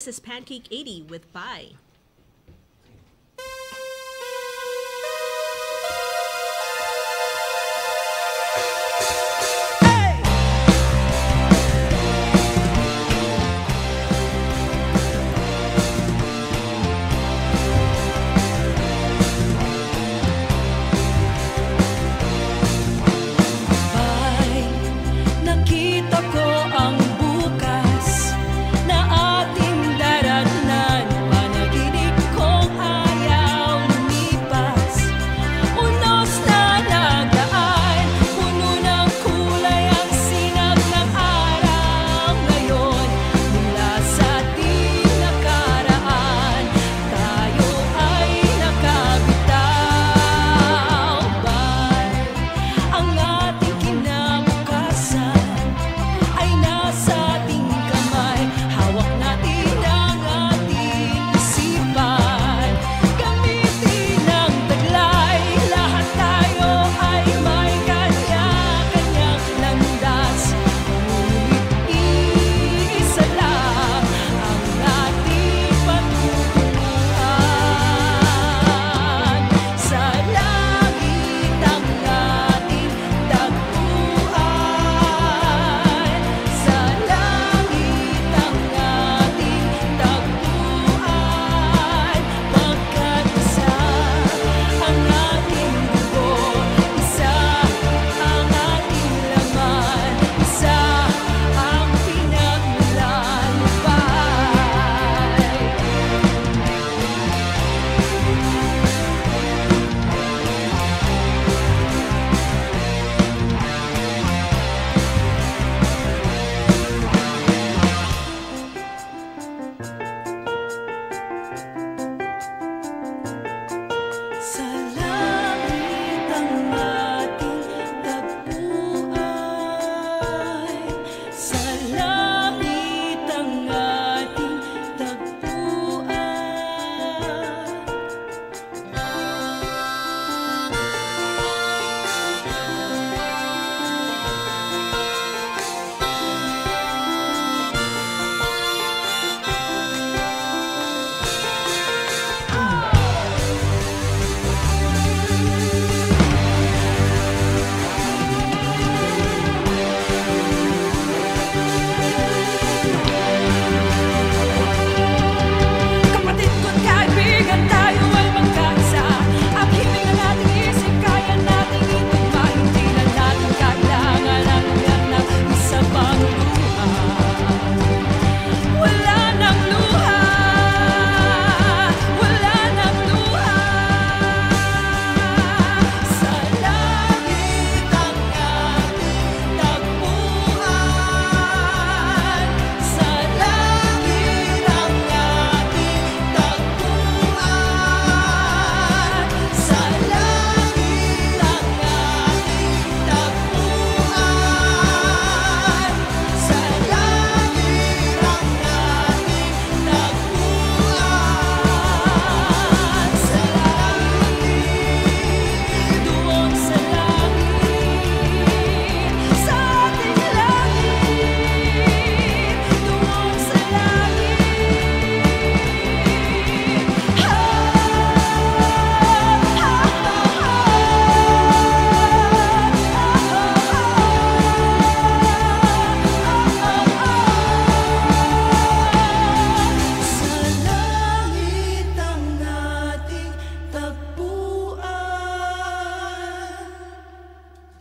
This is Pancake 80 with Bye.